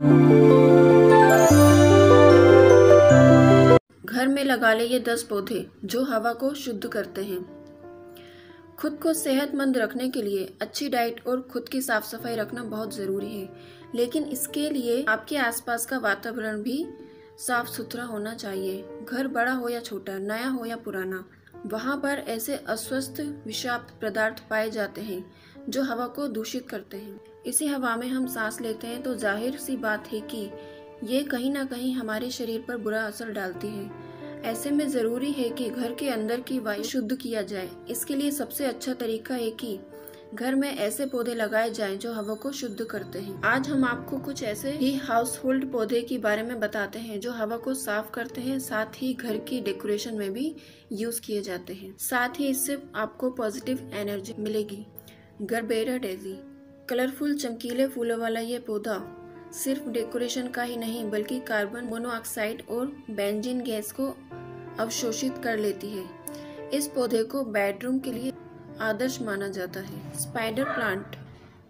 घर में लगा ले ये दस पौधे, जो हवा को शुद्ध करते हैं। खुद को सेहतमंद रखने के लिए अच्छी डाइट और खुद की साफ़ सफ़ाई रखना बहुत ज़रूरी है, लेकिन इसके लिए आपके आसपास का वातावरण भी साफ़ सुथरा होना चाहिए। घर बड़ा हो या छोटा, नया हो या पुराना, वहाँ पर ऐसे अस्वस्थ, विषाक्त पदार्थ पाए जाते हैं जो हवा को दूषित करते हैं। इसी हवा में हम सांस लेते हैं तो ज़ाहिर सी बात है कि ये कहीं ना कहीं हमारे शरीर पर बुरा असर डालती है। ऐसे में ज़रूरी है कि घर के अंदर की वायु शुद्ध किया जाए। इसके लिए सबसे अच्छा तरीका है कि घर में ऐसे पौधे लगाए जाएँ जो हवा को शुद्ध करते हैं। आज हम आपको कुछ ऐसे ही हाउस होल्ड पौधे के बारे में बताते हैं जो हवा को साफ़ करते हैं, साथ ही घर की डेकोरेशन में भी यूज़ किए जाते हैं। साथ ही इससे आपको पॉजिटिव एनर्जी मिलेगी। गरबेरा डेजी। कलरफुल, चमकीले फूलों वाला ये पौधा सिर्फ़ डेकोरेशन का ही नहीं, बल्कि कार्बन मोनोऑक्साइड और बेंजीन गैस को अवशोषित कर लेती है। इस पौधे को बेडरूम के लिए आदर्श माना जाता है। Spider plant.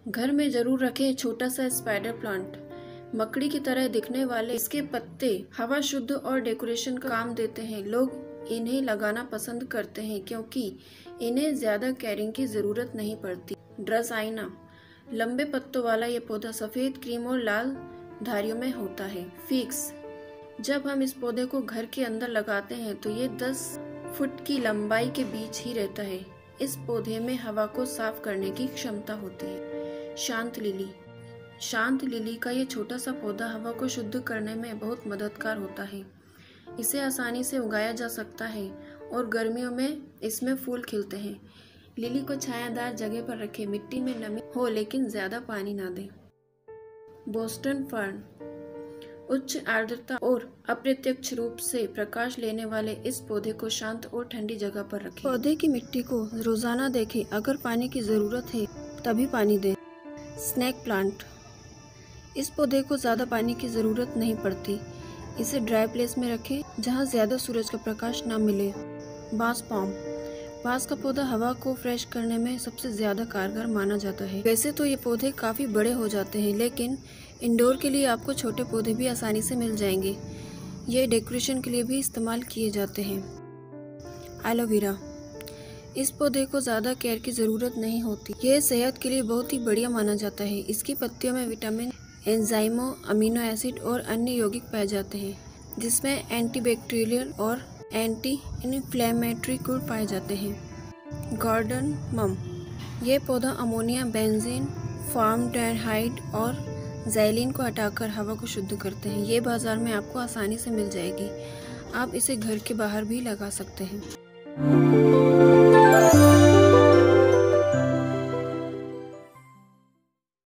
घर में ज़रूर रखें छोटा सा स्पाइडर प्लांट। मकड़ी की तरह दिखने वाले इसके पत्ते हवा शुद्ध और डेकोरेशन का काम देते हैं। लोग इन्हें लगाना पसंद करते हैं, क्योंकि इन्हें ज़्यादा केयरिंग की ज़रूरत नहीं पड़ती। ड्रस आईना। लंबे पत्तों वाला ये पौधा सफ़ेद, क्रीम और लाल धारियों में होता है। फिक्स। जब हम इस पौधे को घर के अंदर लगाते हैं तो ये 10 फुट की लंबाई के बीच ही रहता है। इस पौधे में हवा को साफ़ करने की क्षमता होती है। शांत लिली। शांत लिली का ये छोटा सा पौधा हवा को शुद्ध करने में बहुत मददगार होता है। इसे आसानी से उगाया जा सकता है और गर्मियों में इसमें फूल खिलते हैं। लिली को छायादार जगह पर रखें, मिट्टी में नमी हो लेकिन ज़्यादा पानी ना दें। बोस्टन फर्न, उच्च आर्द्रता और अप्रत्यक्ष रूप से प्रकाश लेने वाले इस पौधे को शांत और ठंडी जगह पर रखें। पौधे की मिट्टी को रोज़ाना देखें। अगर पानी की ज़रूरत है, तभी पानी दें। स्नैक प्लांट, इस पौधे को ज़्यादा पानी की ज़रूरत नहीं पड़ती। इसे ड्राई प्लेस में रखें, जहाँ ज़्यादा सूरज का प्रकाश न मिले। बाँस पाम बाँस का पौधा हवा को फ्रेश करने में सबसे ज़्यादा कारगर माना जाता है। वैसे तो ये पौधे काफ़ी बड़े हो जाते हैं, लेकिन इंडोर के लिए आपको छोटे पौधे भी आसानी से मिल जाएँगे। ये डेकोरेशन के लिए भी इस्तेमाल किए जाते हैं। एलोवेरा इस पौधे को ज़्यादा केयर की ज़रूरत नहीं होती। यह सेहत के लिए बहुत ही बढ़िया माना जाता है। इसकी पत्तियों में विटामिन एंजाइमो अमीनो एसिड और अन्य यौगिक पाए जाते हैं, जिसमें एंटीबैक्टीरियल और एंटी इन्फ्लेमेटरी गुण पाए जाते हैं। गार्डन, मम। ये पौधा अमोनिया, बेंजीन, फार्म डेनहाइड और जैलिन को हटाकर हवा को शुद्ध करते हैं। ये बाज़ार में आपको आसानी से मिल जाएगी। आप इसे घर के बाहर भी लगा सकते हैं।